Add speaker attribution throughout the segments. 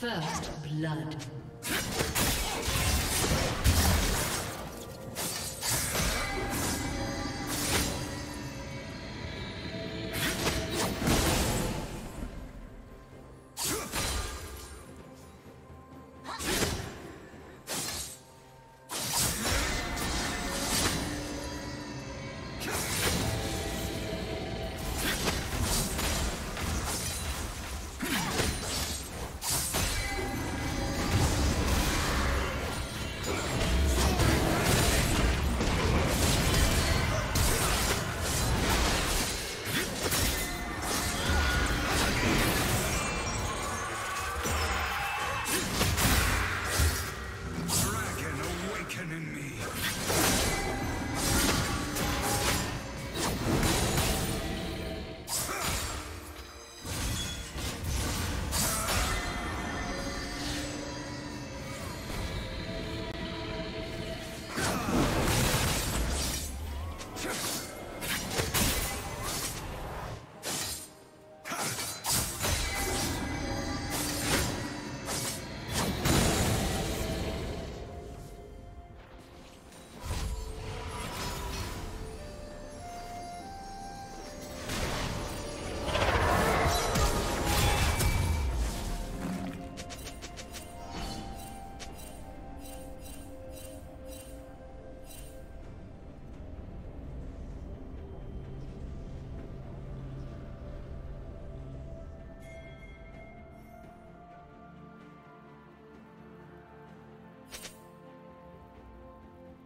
Speaker 1: First blood.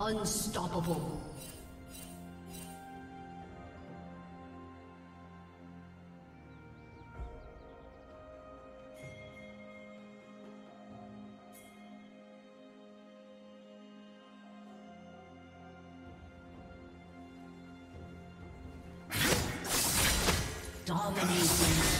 Speaker 1: Unstoppable. Dominating.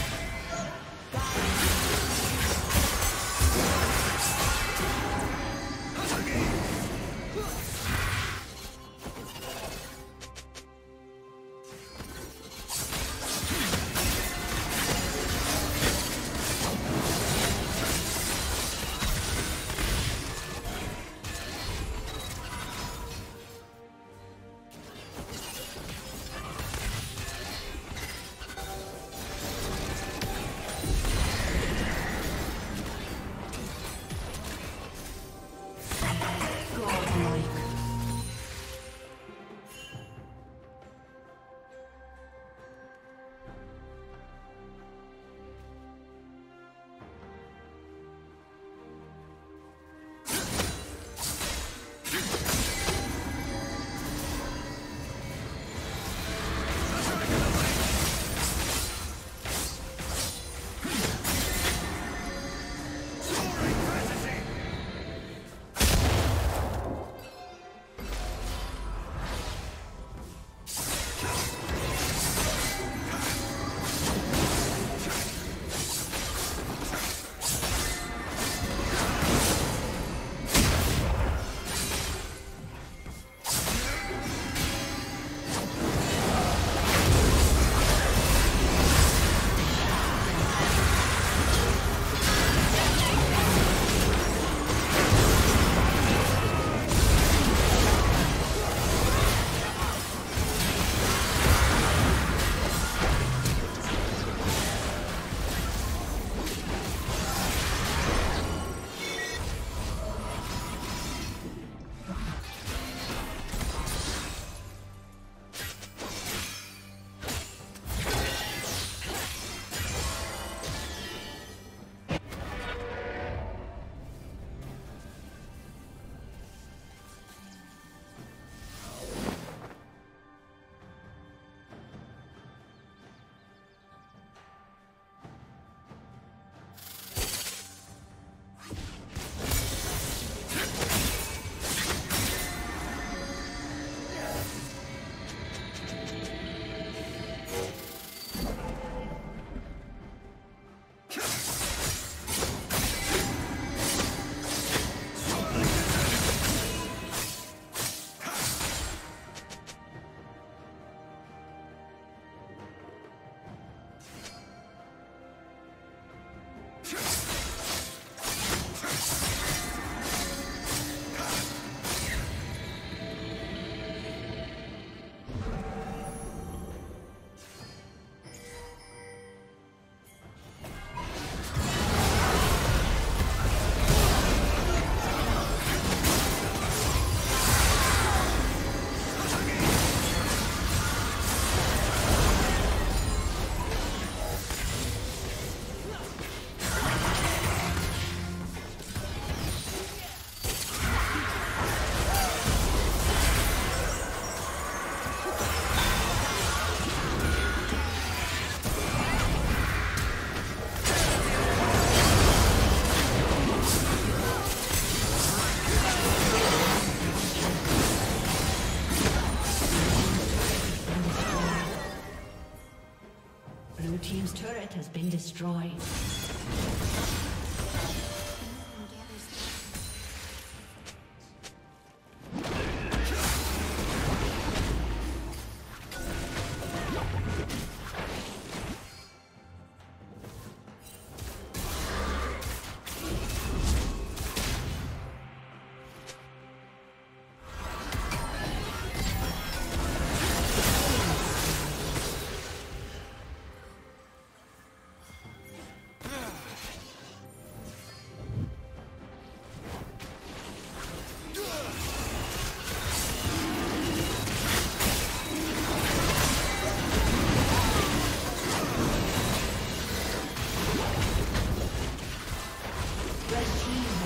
Speaker 1: Destroyed. Red team